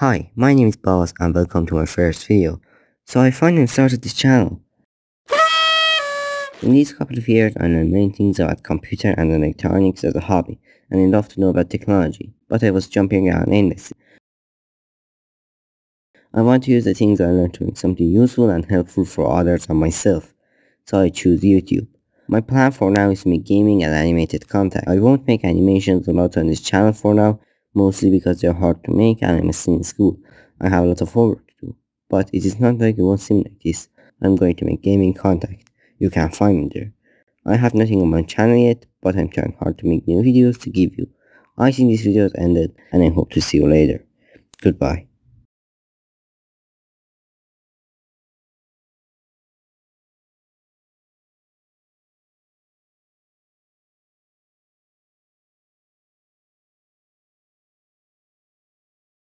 Hi, my name is Baaz and welcome to my first video. So I finally started this channel. In these couple of years I learned many things about computer and electronics as a hobby and I love to know about technology, but I was jumping around endlessly. I want to use the things I learned to make something useful and helpful for others and myself, so I choose YouTube. My plan for now is to make gaming and animated content. I won't make animations a lot on this channel for now, mostly because they're hard to make and I'm still in school. I have a lot of homework to do. But it is not like it won't seem like this. I'm going to make gaming content. You can find me there. I have nothing on my channel yet, but I'm trying hard to make new videos to give you. I think this video has ended and I hope to see you later. Goodbye.